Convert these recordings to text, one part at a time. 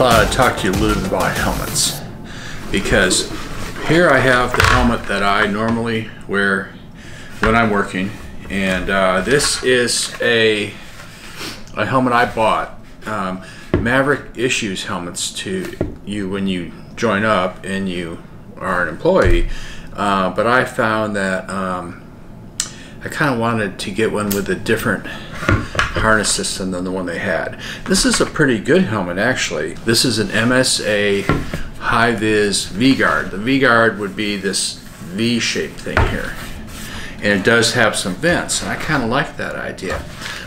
thought I'd talk to you a little bit about helmets. Because here I have the helmet that I normally wear when I'm working. And uh, this is a, a helmet I bought. Um, Maverick issues helmets to you when you join up and you are an employee. Uh, but I found that um, I kind of wanted to get one with a different harness system than the one they had. This is a pretty good helmet actually. This is an MSA High-Vis V-Guard. The V-Guard would be this V-shaped thing here. And it does have some vents, and I kind of like that idea.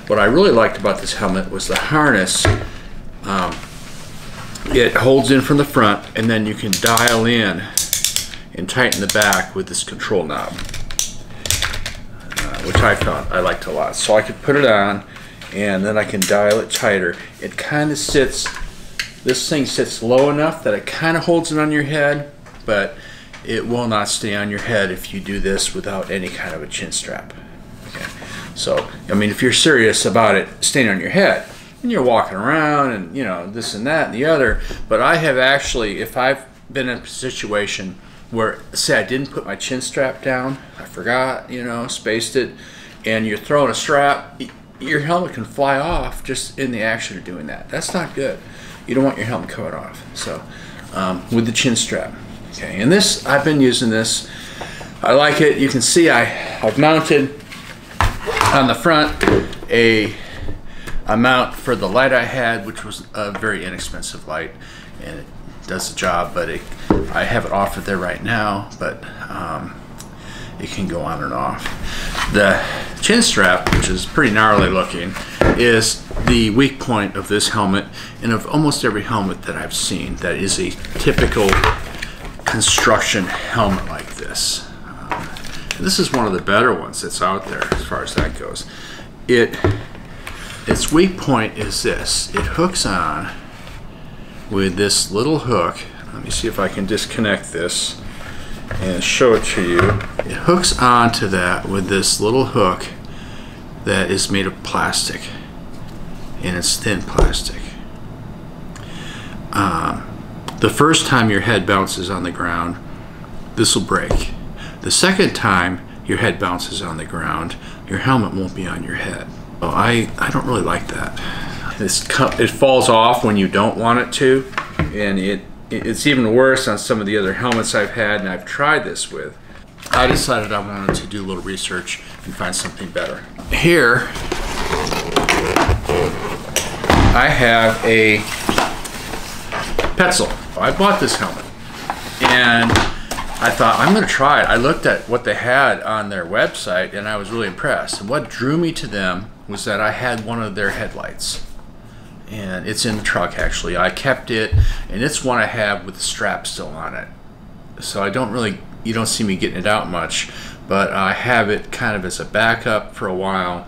What I really liked about this helmet was the harness. Um, it holds in from the front, and then you can dial in and tighten the back with this control knob, uh, which I found I liked a lot. So I could put it on, and then I can dial it tighter. It kind of sits, this thing sits low enough that it kind of holds it on your head, but it will not stay on your head if you do this without any kind of a chin strap. Okay. So, I mean, if you're serious about it staying on your head, and you're walking around and, you know, this and that and the other, but I have actually, if I've been in a situation where, say I didn't put my chin strap down, I forgot, you know, spaced it, and you're throwing a strap, your helmet can fly off just in the action of doing that. That's not good. You don't want your helmet coming off. So um, with the chin strap. Okay, and this, I've been using this. I like it. You can see I, I've mounted on the front a, a mount for the light I had, which was a very inexpensive light. And it does the job, but it, I have it offered there right now, but um, it can go on and off. The chin strap, which is pretty gnarly looking, is the weak point of this helmet and of almost every helmet that I've seen that is a typical construction helmet like this. Um, this is one of the better ones that's out there as far as that goes. It its weak point is this. It hooks on with this little hook. Let me see if I can disconnect this and show it to you. It hooks onto that with this little hook that is made of plastic and it's thin plastic. Um, the first time your head bounces on the ground, this will break. The second time your head bounces on the ground, your helmet won't be on your head. Well, I, I don't really like that. This, it falls off when you don't want it to, and it it's even worse on some of the other helmets I've had and I've tried this with. I decided I wanted to do a little research and find something better. Here, I have a Petzl. I bought this helmet and I thought I'm going to try it. I looked at what they had on their website and I was really impressed. And what drew me to them was that I had one of their headlights and it's in the truck actually. I kept it, and it's one I have with the strap still on it. So I don't really, you don't see me getting it out much, but I have it kind of as a backup for a while.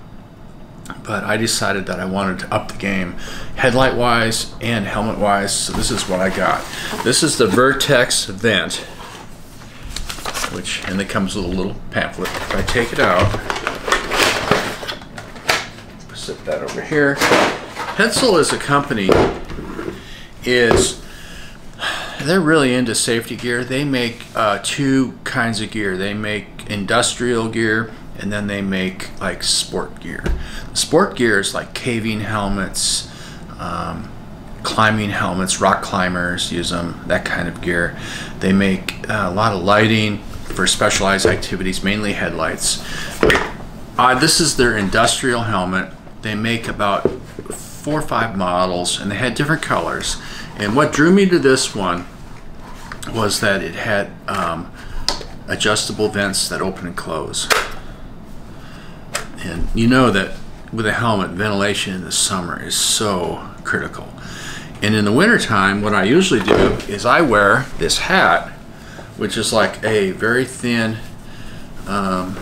But I decided that I wanted to up the game, headlight wise and helmet wise. So this is what I got. This is the Vertex Vent, which and it comes with a little pamphlet. If I take it out, set that over here. Petzl as a company is they're really into safety gear. They make uh, two kinds of gear. They make industrial gear and then they make like sport gear. Sport gear is like caving helmets, um, climbing helmets, rock climbers use them, that kind of gear. They make uh, a lot of lighting for specialized activities, mainly headlights. Uh, this is their industrial helmet. They make about four or five models and they had different colors. And what drew me to this one was that it had um, adjustable vents that open and close. And you know that with a helmet, ventilation in the summer is so critical. And in the wintertime, what I usually do is I wear this hat, which is like a very thin, um,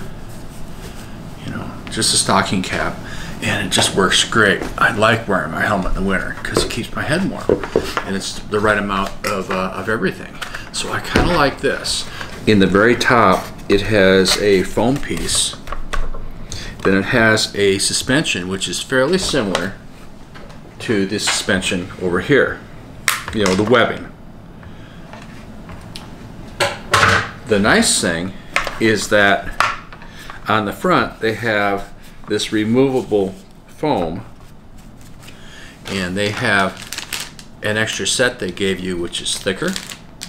you know, just a stocking cap and it just works great. I like wearing my helmet in the winter because it keeps my head warm and it's the right amount of, uh, of everything. So I kind of like this. In the very top, it has a foam piece. Then it has a suspension, which is fairly similar to this suspension over here. you know, the webbing. The nice thing is that on the front they have this removable foam and they have an extra set they gave you which is thicker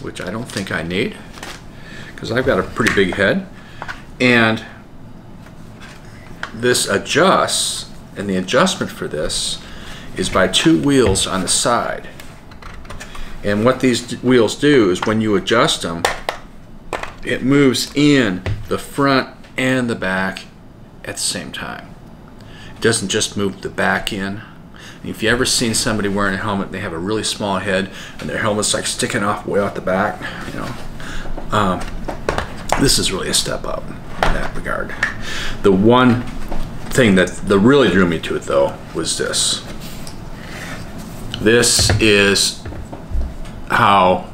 which I don't think I need because I've got a pretty big head. And this adjusts and the adjustment for this is by two wheels on the side. And what these wheels do is when you adjust them it moves in the front and the back at the same time. It doesn't just move the back in if you ever seen somebody wearing a helmet, they have a really small head and their helmet's like sticking off way out the back, you know. Um, this is really a step up in that regard. The one thing that, that really drew me to it though was this. This is how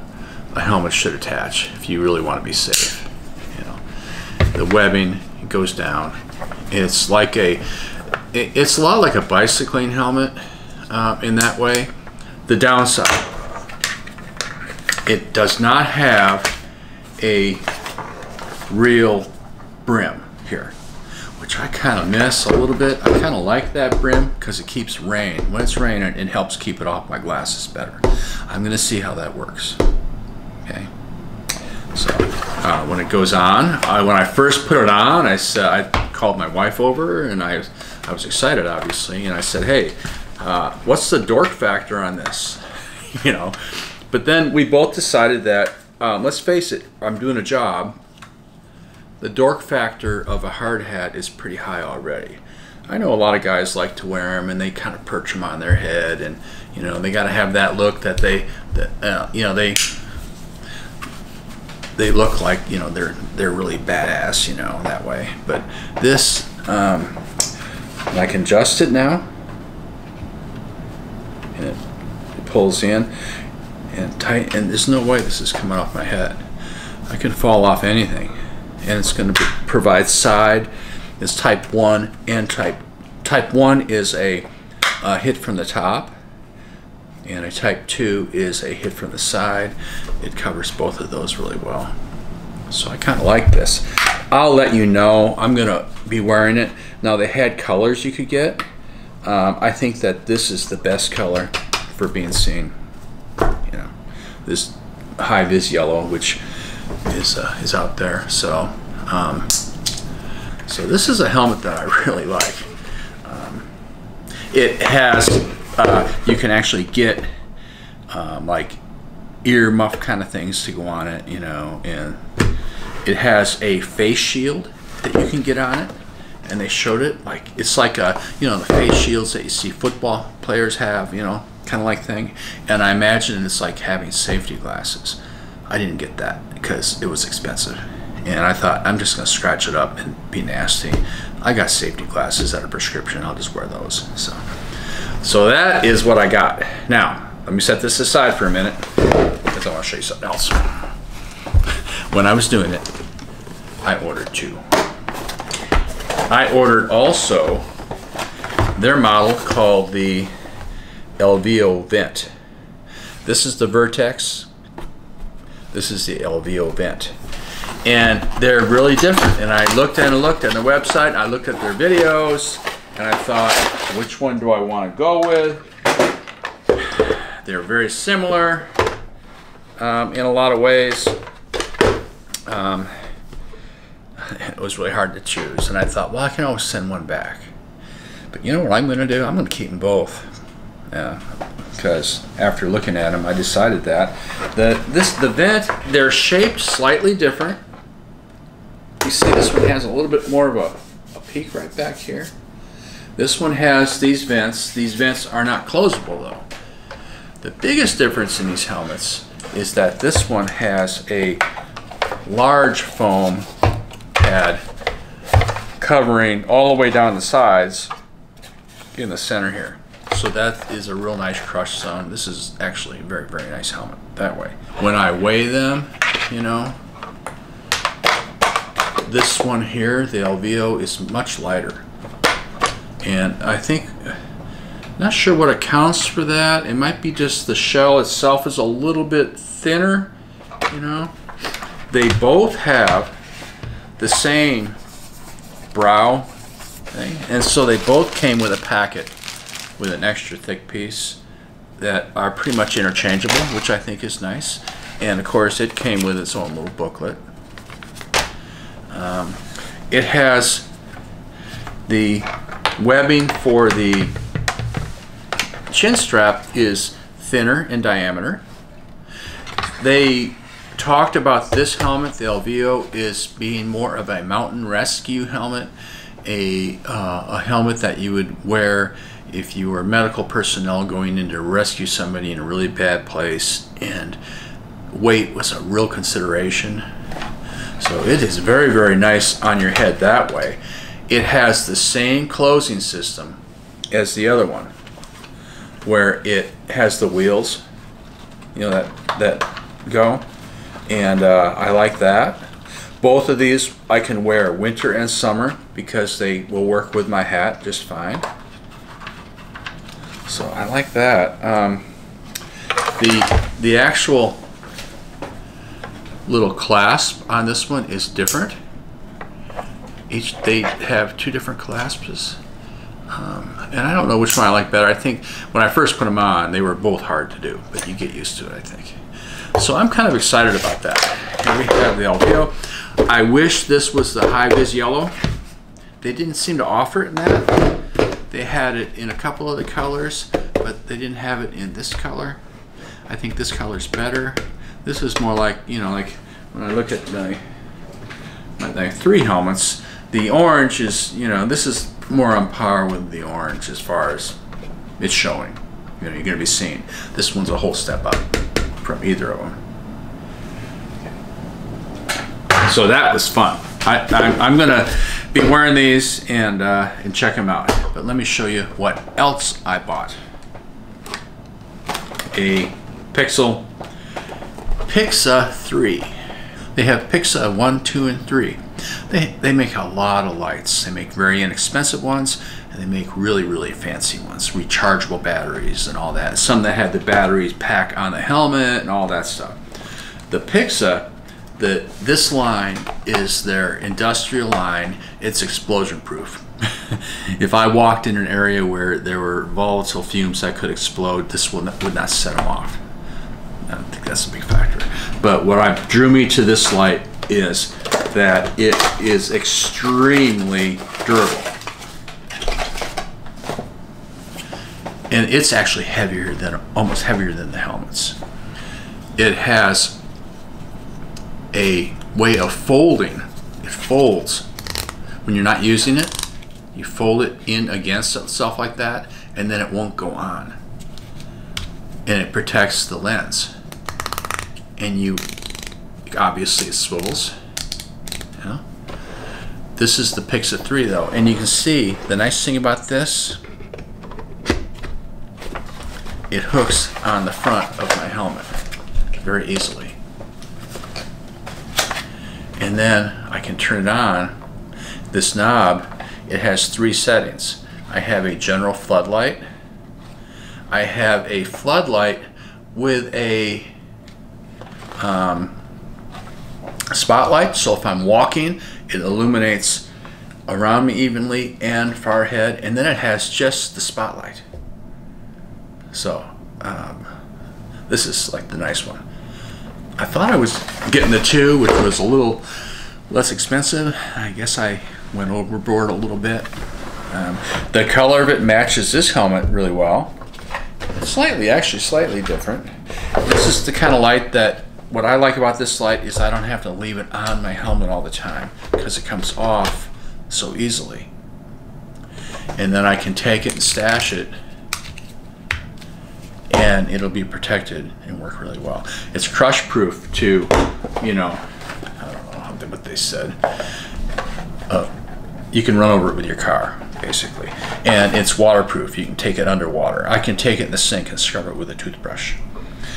a helmet should attach if you really want to be safe. You know, the webbing goes down. It's like a, it's a lot like a bicycling helmet uh, in that way. The downside, it does not have a real brim here, which I kind of miss a little bit. I kind of like that brim because it keeps rain. When it's raining, it helps keep it off my glasses better. I'm going to see how that works. Okay. So uh, when it goes on, I, when I first put it on, I said I called my wife over and I, I was excited, obviously, and I said, "Hey, uh, what's the dork factor on this? you know, but then we both decided that, um, let's face it, I'm doing a job. The dork factor of a hard hat is pretty high already. I know a lot of guys like to wear them and they kind of perch them on their head and, you know, they got to have that look that they, that, uh, you know, they, they look like, you know, they're, they're really badass, you know, that way. But this, um, I can adjust it now and it, it pulls in and tight and there's no way this is coming off my head. I can fall off anything and it's going to provide side it's type 1 and type type 1 is a, a hit from the top and a type 2 is a hit from the side. It covers both of those really well. So I kind of like this. I'll let you know I'm gonna be wearing it. Now they had colors you could get um, I think that this is the best color for being seen. You know, this high vis yellow, which is uh, is out there. So, um, so this is a helmet that I really like. Um, it has uh, you can actually get um, like ear muff kind of things to go on it, you know, and it has a face shield that you can get on it and they showed it like it's like a you know the face shields that you see football players have you know kind of like thing. And I imagine it's like having safety glasses. I didn't get that because it was expensive. And I thought I'm just gonna scratch it up and be nasty. I got safety glasses at a prescription. I'll just wear those so. So that is what I got. Now let me set this aside for a minute. Because I want to show you something else. When I was doing it I ordered two. I ordered also their model called the Alveo Vent. This is the Vertex. This is the Alveo Vent. And they're really different. And I looked and looked at the website, I looked at their videos, and I thought, which one do I want to go with? They're very similar um, in a lot of ways. Um, it was really hard to choose. And I thought, well, I can always send one back. But you know what I'm going to do? I'm going to keep them both. Because after looking at them, I decided that the this the vent they're shaped slightly different. You see, this one has a little bit more of a, a peak right back here. This one has these vents. These vents are not closable though. The biggest difference in these helmets is that this one has a large foam pad covering all the way down the sides in the center here. So that is a real nice crush zone. This is actually a very, very nice helmet that way. When I weigh them, you know, this one here, the Alveo, is much lighter. And I think Not sure what accounts for that. It might be just the shell itself is a little bit thinner, you know. They both have the same brow thing, and so they both came with a packet with an extra thick piece that are pretty much interchangeable, which I think is nice. And of course, it came with its own little booklet. Um, it has the webbing for the chin strap is thinner in diameter. They talked about this helmet, the Alveo, is being more of a mountain rescue helmet, a, uh, a helmet that you would wear if you were medical personnel going in to rescue somebody in a really bad place and weight was a real consideration. So it is very, very nice on your head that way. It has the same closing system as the other one, where it has the wheels, you know, that, that go. And uh, I like that. Both of these I can wear winter and summer because they will work with my hat just fine. So I like that. Um, the the actual little clasp on this one is different. Each they have two different clasps. Um, and I don't know which one I like better. I think when I first put them on, they were both hard to do, but you get used to it, I think. So I'm kind of excited about that. Here we have the Alveo. I wish this was the high vis yellow. They didn't seem to offer it in that. They had it in a couple of the colors, but they didn't have it in this color. I think this color is better. This is more like, you know, like when I look at my, my, my three helmets, the orange is, you know, this is more on par with the orange as far as it's showing. You know, you're going to be seeing. This one's a whole step up from either of them. So that was fun. I, am going to be wearing these and, uh, and check them out. But let me show you what else I bought. A Pixel Pixa 3. They have Pixa 1, 2, and 3. They, they make a lot of lights. They make very inexpensive ones, and they make really, really fancy ones. Rechargeable batteries and all that. Some that had the batteries pack on the helmet and all that stuff. The Pixa that this line is their industrial line. It's explosion proof. if I walked in an area where there were volatile fumes that could explode, this would not, would not set them off. I don't think that's a big factor. But what I drew me to this light is that it is extremely durable. And it's actually heavier than, almost heavier than the helmets. It has a way of folding. It folds. When you're not using it, you fold it in against itself like that, and then it won't go on. And it protects the lens. And you, obviously it swivels. Yeah. This is the Pixa 3 though, and you can see the nice thing about this, it hooks on the front of my helmet very easily and then I can turn it on. This knob, it has three settings. I have a general floodlight. I have a floodlight with a um, spotlight, so if I'm walking, it illuminates around me evenly and far ahead, and then it has just the spotlight. So, um, this is like the nice one. I thought I was getting the two, which was a little less expensive. I guess I went overboard a little bit. Um, the color of it matches this helmet really well. Slightly, actually slightly different. This is the kind of light that, what I like about this light is I don't have to leave it on my helmet all the time because it comes off so easily. And then I can take it and stash it and it'll be protected and work really well. It's crush proof to, you know, I don't know what they said. Uh, you can run over it with your car, basically. And it's waterproof. You can take it underwater. I can take it in the sink and scrub it with a toothbrush.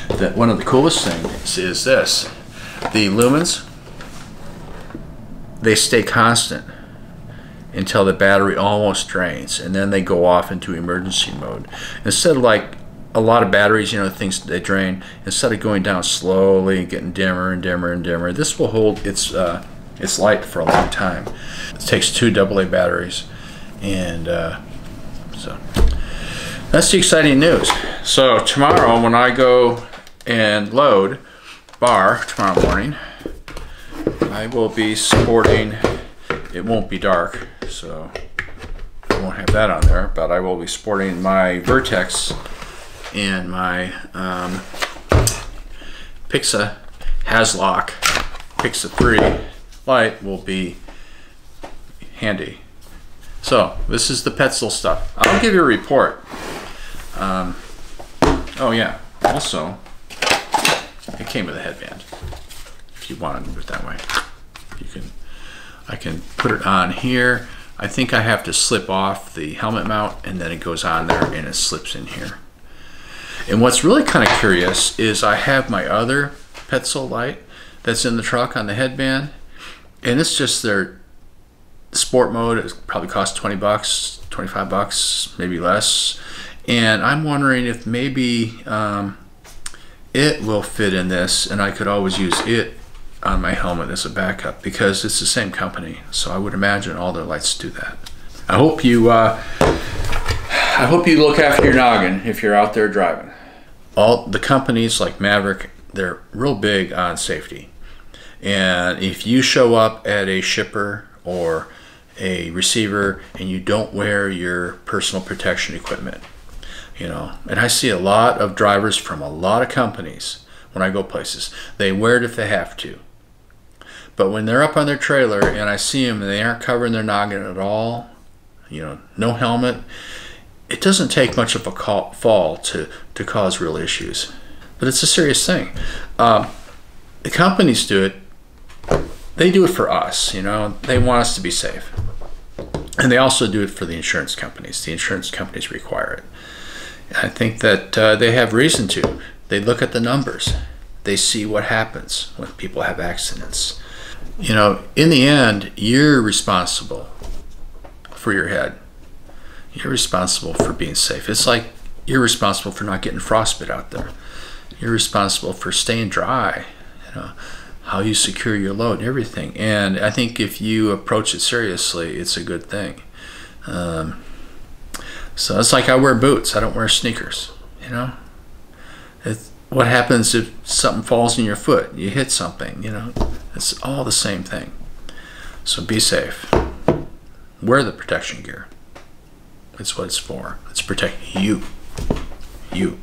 That one of the coolest things is this. The lumens, they stay constant. until the battery almost drains and then they go off into emergency mode instead of like a lot of batteries you know things they drain instead of going down slowly and getting dimmer and dimmer and dimmer this will hold its uh, its light for a long time. It takes two AA batteries and uh, so that's the exciting news. So tomorrow when I go and load bar tomorrow morning I will be sporting it won't be dark so I won't have that on there, but I will be sporting my Vertex and my um, Pixa Haslock Pixa 3 light will be handy. So this is the Petzl stuff. I'll give you a report. Um, oh yeah, also it came with a headband if you want to move it that way. You can I can put it on here. I think I have to slip off the helmet mount and then it goes on there and it slips in here. And what's really kind of curious is I have my other Petzl light that's in the truck on the headband and it's just their sport mode. It probably costs 20 bucks, 25 bucks, maybe less. And I'm wondering if maybe um, it will fit in this and I could always use it on my helmet as a backup because it's the same company. So I would imagine all their lights do that. I hope you uh, I hope you look after your noggin if you're out there driving. All the companies like Maverick, they're real big on safety. And if you show up at a shipper or a receiver and you don't wear your personal protection equipment, you know, and I see a lot of drivers from a lot of companies when I go places. They wear it if they have to. But when they're up on their trailer and I see them and they aren't covering their noggin at all, you know, no helmet, it doesn't take much of a fall to, to cause real issues. But it's a serious thing. Um, the companies do it, they do it for us, you know, they want us to be safe. And they also do it for the insurance companies. The insurance companies require it. I think that uh, they have reason to. They look at the numbers. They see what happens when people have accidents you know, in the end, you're responsible for your head. You're responsible for being safe. It's like you're responsible for not getting frostbite out there. You're responsible for staying dry, you know, how you secure your load and everything. And I think if you approach it seriously, it's a good thing. Um, so it's like I wear boots. I don't wear sneakers, you know. It's, what happens if something falls in your foot? You hit something, you know. It's all the same thing. So be safe. Wear the protection gear. It's what it's for. It's protecting you. You.